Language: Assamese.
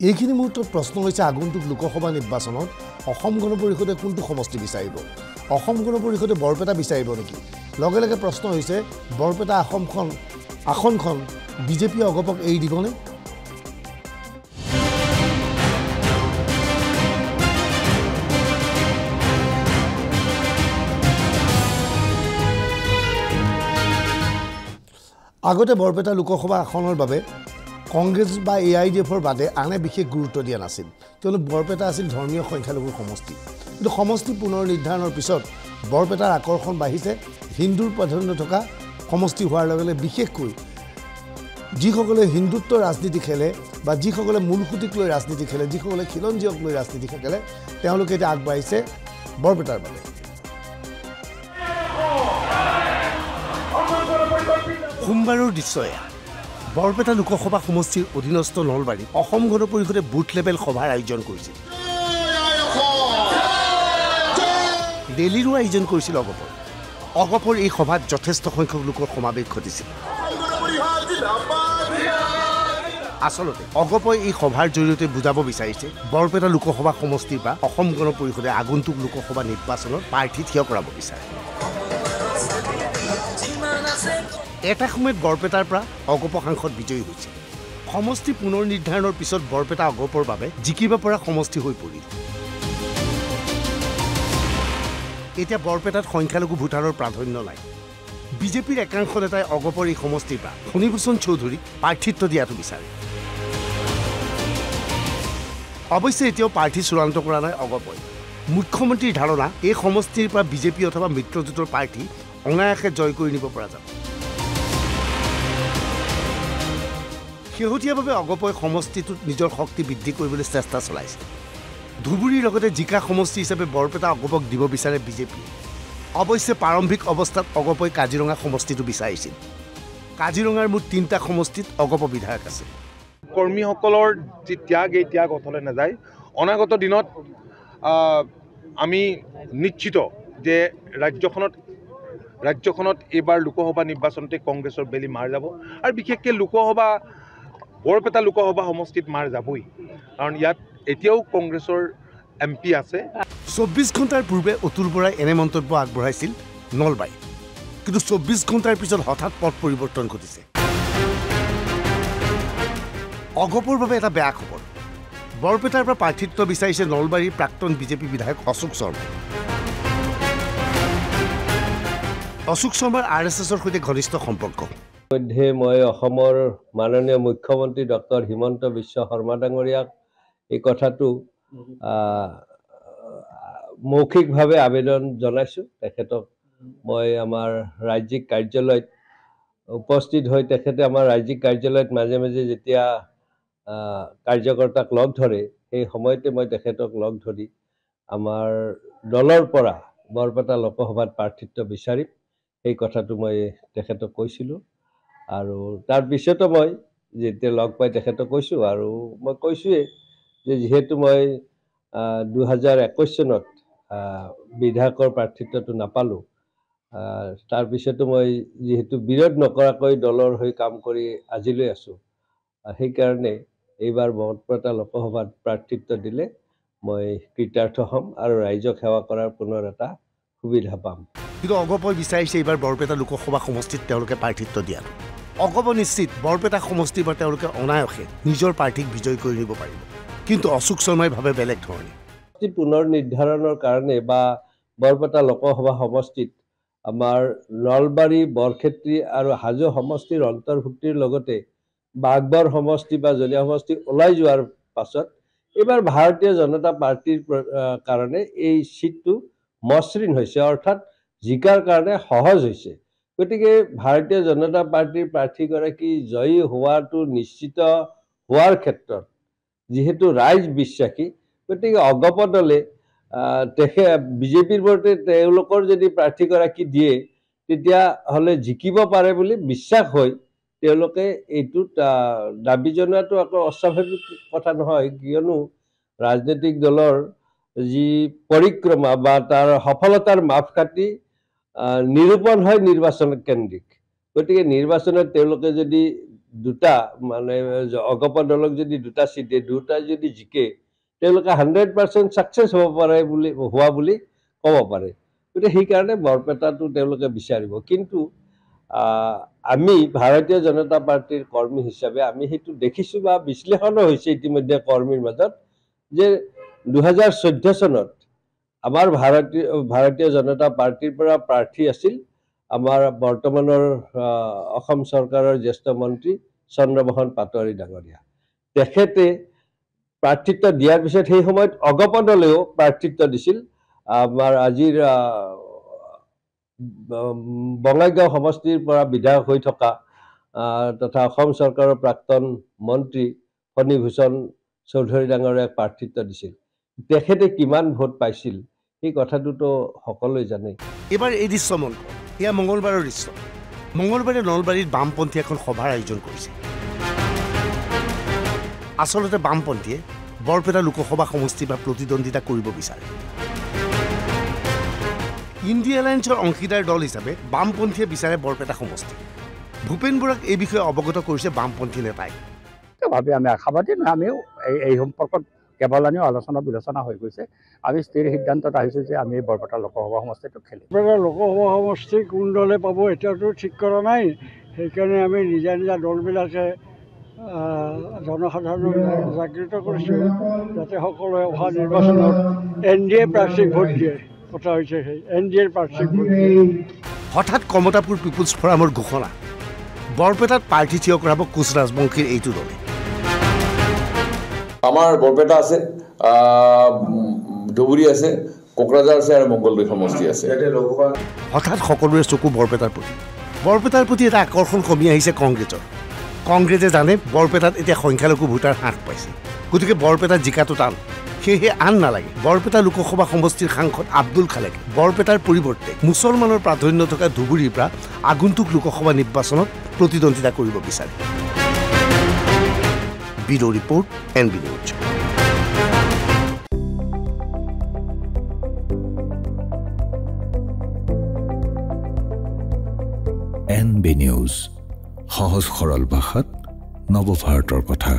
এইখিনি মুহূৰ্তত প্ৰশ্ন হৈছে আগন্তুক লোকসভা নিৰ্বাচনত অসম গণ পৰিষদে কোনটো সমষ্টি বিচাৰিব? অসম গণ পৰিষদে বৰপেটা বিচাৰিব নেকি? লগে লগে প্ৰশ্ন হৈছে বৰপেটা আসনখন আসনখন বিজেপিয়ে অগপক এৰি দিবনে? আগতে বৰপেটা লোকসভা আসনৰ বাবে কংগ্ৰেছ বা এ আই ডি এফৰ বাদে আনে বিশেষ গুৰুত্ব দিয়া নাছিল। কিয়নো বৰপেটা আছিল ধৰ্মীয় সংখ্যালঘুৰ সমষ্টি। কিন্তু সমষ্টি পুনৰ নিৰ্ধাৰণৰ পিছত বৰপেটাৰ আকৰ্ষণ বাঢ়িছে হিন্দুৰ প্ৰাধান্য থকা সমষ্টি হোৱাৰ লগে লগে বিশেষকৈ যিসকলে হিন্দুত্ব ৰাজনীতি খেলে বা যিসকলে মূলসুঁতিক লৈ ৰাজনীতি খেলে যিসকলে খিলঞ্জীয়ক লৈ ৰাজনীতি খেলে তেওঁলোকে এতিয়া আগবাঢ়িছে বৰপেটাৰ বাবে সোমবাৰৰ দৃশ্য এয়া। বৰপেটা লোকসভা সমষ্টিৰ অধীনস্থ নলবাৰীত অসম গণ পৰিষদে বুথ লেভেল সভাৰ আয়োজন কৰিছিল। দেল্লীৰো আয়োজন কৰিছিল অগপৰ। অগপৰ এই সভাত যথেষ্ট সংখ্যক লোকৰ সমাৱেশ ঘটিছিল। আচলতে অগপই এই সভাৰ জৰিয়তে বুজাব বিচাৰিছে বৰপেটা লোকসভা সমষ্টিৰ পৰা অসম গণ পৰিষদে আগন্তুক লোকসভা নিৰ্বাচনত প্ৰাৰ্থী থিয় কৰাব বিচাৰে। এটা সময়ত বৰপেটাৰ পৰা অগপ সাংসদ বিজয়ী হৈছিল সমষ্টি পুনৰ নিৰ্ধাৰণৰ পিছত বৰপেটা অগপৰ বাবে জিকিব পৰা সমষ্টি হৈ পৰিল। এতিয়া বৰপেটাত সংখ্যালঘু ভোটাৰৰ প্ৰাধান্য নাই। বিজেপিৰ একাংশ নেতাই অগপৰ এই সমষ্টিৰ পৰা ফণীভূষণ চৌধুৰীক প্ৰাৰ্থিত্ব দিয়াটো বিচাৰে। অৱশ্যে এতিয়াও প্ৰাৰ্থী চূড়ান্ত কৰা নাই অগপই। মুখ্যমন্ত্ৰীৰ ধাৰণা এই সমষ্টিৰ পৰা বিজেপি অথবা মিত্ৰজোঁটৰ প্ৰাৰ্থী অনায়াসে জয় কৰি নিব পৰা যাব। শেহতীয়াভাৱে অগপই সমষ্টিটোত নিজৰ শক্তি বৃদ্ধি কৰিবলৈ চেষ্টা চলাইছে। ধুবুৰীৰ লগতে জিকা সমষ্টি হিচাপে বৰপেটা অগপক দিব বিচাৰে বিজেপিয়ে অৱশ্যে প্ৰাৰম্ভিক অৱস্থাত অগপই কাজিৰঙা সমষ্টিটো বিচাৰিছিল। কাজিৰঙাৰ মুঠ তিনিটা সমষ্টিত অগপ বিধায়ক আছে। কৰ্মীসকলৰ যি ত্যাগ এই ত্যাগ অথলে নাযায়। অনাগত দিনত আমি নিশ্চিত যে ৰাজ্যখনত ৰাজ্যখনত এইবাৰ লোকসভা নিৰ্বাচনতে কংগ্ৰেছৰ বেলি মাৰ যাব। আৰু বিশেষকৈ লোকসভা বৰপেটা লোকসভা সমষ্টিত মাৰ যাবই। কাৰণ ইয়াত এতিয়াও কংগ্ৰেছৰ এম পি আছে। চৌব্বিছ ঘণ্টাৰ পূৰ্বে অতুল বৰাই এনে মন্তব্য আগবঢ়াইছিল নলবাৰীত কিন্তু চৌব্বিছ ঘণ্টাৰ পিছত হঠাৎ পথ পৰিৱৰ্তন ঘটিছে। অগপৰ বাবে এটা বেয়া খবৰ। বৰপেটাৰ পৰা প্ৰাৰ্থিত্ব বিচাৰিছে নলবাৰীৰ প্ৰাক্তন বিজেপি বিধায়ক অশোক শৰ্মাই অশোক শৰ্মাৰ আৰ এছ এছৰ সৈতে ঘনিষ্ঠ সম্পৰ্ক। ইতিমধ্যে মই অসমৰ মাননীয় মুখ্যমন্ত্ৰী ডক্টৰ হিমন্ত বিশ্ব শৰ্মা ডাঙৰীয়াক এই কথাটো মৌখিকভাৱে আবেদন জনাইছোঁ। তেখেতক মই আমাৰ ৰাজ্যিক কাৰ্যালয়ত উপস্থিত হৈ তেখেতে আমাৰ ৰাজ্যিক কাৰ্যালয়ত মাজে মাজে যেতিয়া কাৰ্যকৰ্তাক লগ ধৰে সেই সময়তে মই তেখেতক লগ ধৰি আমাৰ দলৰ পৰা বৰপেটা লোকসভাত প্ৰাৰ্থিত্ব বিচাৰিম। সেই কথাটো মই তেখেতক কৈছিলোঁ। আৰু তাৰপিছতো মই যেতিয়া লগ পাই তেখেতক কৈছোঁ আৰু মই কৈছোঁৱেই যে যিহেতু মই দুহেজাৰ একৈছ চনত বিধায়কৰ প্ৰাৰ্থিত্বটো নাপালোঁ তাৰপিছতো মই যিহেতু বিৰোধ নকৰাকৈ দলৰ হৈ কাম কৰি আজিলৈ আছোঁ সেইকাৰণে এইবাৰ বৰপেটা লোকসভাত প্ৰাৰ্থিত্ব দিলে মই কৃতাৰ্থ হ'ম আৰু ৰাইজক সেৱা কৰাৰ পুনৰ এটা সুবিধা পাম। কিন্তু অগপই বিচাৰিছে এইবাৰ বৰপেটা লোকসভা সমষ্টিত তেওঁলোকে প্ৰাৰ্থিত্ব দিয়াটো অগপ নিশ্চিত বৰপেটা সমষ্টিৰ পৰা তেওঁলোকে অনায়াসে নিজৰ প্ৰাৰ্থীক বিজয় কৰি নিব পাৰিব। কিন্তু অশোক শৰ্মাই ভাবে বেলেগ ধৰণে। পুনৰ নিৰ্ধাৰণৰ কাৰণে বা বৰপেটা লোকসভা সমষ্টিত আমাৰ নলবাৰী বৰক্ষেত্ৰী আৰু হাজো সমষ্টিৰ অন্তৰ্ভুক্তিৰ লগতে বাগবৰ সমষ্টি বা জনীয়া সমষ্টি ওলাই যোৱাৰ পাছত এইবাৰ ভাৰতীয় জনতা পাৰ্টীৰ কাৰণে এই চিটটো মসৃণ হৈছে। অৰ্থাৎ জিকাৰ কাৰণে সহজ হৈছে। গতিকে ভাৰতীয় জনতা পাৰ্টীৰ প্ৰাৰ্থীগৰাকী জয়ী হোৱাটো নিশ্চিত হোৱাৰ ক্ষেত্ৰত যিহেতু ৰাইজ বিশ্বাসী গতিকে অগপ দলে তেখে বিজেপিৰ ওপৰতে তেওঁলোকৰ যদি প্ৰাৰ্থীগৰাকী দিয়ে তেতিয়াহ'লে জিকিব পাৰে বুলি বিশ্বাস হৈ তেওঁলোকে এইটোত দাবী জনোৱাটো আকৌ অস্বাভাৱিক কথা নহয় কিয়নো ৰাজনৈতিক দলৰ যি পৰিক্ৰমা বা তাৰ সফলতাৰ মাপকাঠি নিৰূপণ হয় নিৰ্বাচন কেন্দ্ৰিক। গতিকে নিৰ্বাচনত তেওঁলোকে যদি দুটা মানে অগপ দলক যদি দুটা চিট দিয়ে দুটা যদি জিকে তেওঁলোকে হাণ্ড্ৰেড পাৰ্চেণ্ট ছাকচেছ হ'ব পাৰে বুলি হোৱা বুলি ক'ব পাৰে। গতিকে সেইকাৰণে বৰপেটাটো তেওঁলোকে বিচাৰিব। কিন্তু আমি ভাৰতীয় জনতা পাৰ্টীৰ কৰ্মী হিচাপে আমি সেইটো দেখিছোঁ বা বিশ্লেষণো হৈছে ইতিমধ্যে কৰ্মীৰ মাজত যে দুহেজাৰ চৈধ্য চনত আমাৰ ভাৰতীয় ভাৰতীয় জনতা পাৰ্টীৰ পৰা প্ৰাৰ্থী আছিল আমাৰ বৰ্তমানৰ অসম চৰকাৰৰ জ্যেষ্ঠ মন্ত্ৰী চন্দ্ৰমোহন পাটোৱাৰী ডাঙৰীয়া। তেখেতে প্ৰাৰ্থিত্ব দিয়াৰ পিছত সেই সময়ত অগপ দলেও প্ৰাৰ্থিত্ব দিছিল। আমাৰ আজিৰ বঙাইগাঁও সমষ্টিৰ পৰা বিধায়ক হৈ থকা তথা অসম চৰকাৰৰ প্ৰাক্তন মন্ত্ৰী ফণীভূষণ চৌধুৰী ডাঙৰীয়াক প্ৰাৰ্থিত্ব দিছিল। তেখেতে কিমান ভোট পাইছিল? সেই কথাটোতো সকলোৱে জানে এইবাৰ এই দৃশ্য মন। এয়া মঙলবাৰৰ দৃশ্য। মঙলবাৰে নলবাৰীত বামপন্থী এখন সভাৰ আয়োজন কৰিছে। আচলতে বামপন্থীয়ে বৰপেটা লোকসভা সমষ্টিৰ পৰা প্ৰতিদ্বন্দ্বিতা কৰিব বিচাৰে। ইণ্ডিয়া এলায়েন্সৰ অংশীদাৰ দল হিচাপে বামপন্থীয়ে বিচাৰে বৰপেটা সমষ্টি। ভূপেন বৰাক এই বিষয়ে অৱগত কৰিছে বামপন্থী নেতাই। ভাবি আমি আশাবাদী নহয় আমিও এই এই সম্পৰ্কত কেৱলানিও আলোচনা বিলোচনা হৈ গৈছে। আমি স্থিৰ সিদ্ধান্তত আহিছোঁ যে আমি বৰপেটা লোকসভা সমষ্টিটো খেলিম। বৰপেটা লোকসভা সমষ্টি কোন দলে পাব এতিয়াতো ঠিক কৰা নাই। সেইকাৰণে আমি নিজা নিজা দলবিলাকে জনসাধাৰণক জাগৃত কৰিছোঁ যাতে সকলোৱে অহা নিৰ্বাচনত এন ডি এ প্ৰাৰ্থীক ভোট দিয়ে। কথা হৈছে সেই এন ডি এৰ প্ৰাৰ্থীক ভোট দিয়ে। হঠাৎ কমতাপুৰ পিপুলছ ফৰামৰ ঘোষণা। বৰপেটাত প্ৰাৰ্থী থিয় কৰাব কোচ ৰাজবংশীৰ এইটো দলে। আমাৰ বৰপেটা আছে ধুবুৰী আছে কোকৰাঝাৰ আছে আৰু মংগলদৈ সমষ্টি আছে। হঠাৎ সকলোৰে চকু বৰপেটাৰ প্ৰতি। বৰপেটাৰ প্ৰতি এটা আকৰ্ষণ কমি আহিছে কংগ্ৰেছৰ। কংগ্ৰেছে জানে বৰপেটাত এতিয়া সংখ্যালঘু ভোটাৰ হ্ৰাস পাইছে। গতিকে বৰপেটাত জিকাটো টান। সেয়েহে আন নালাগে। বৰপেটা লোকসভা সমষ্টিৰ সাংসদ আব্দুল খালেকে বৰপেটাৰ পৰিৱৰ্তে মুছলমানৰ প্ৰাধান্য থকা ধুবুৰীৰ পৰা আগন্তুক লোকসভা নিৰ্বাচনত প্ৰতিদ্বন্দ্বিতা কৰিব বিচাৰে। Bureau' report NB news. N B news সহজ সৰল ভাষাত নৱভাৰতৰ কথা।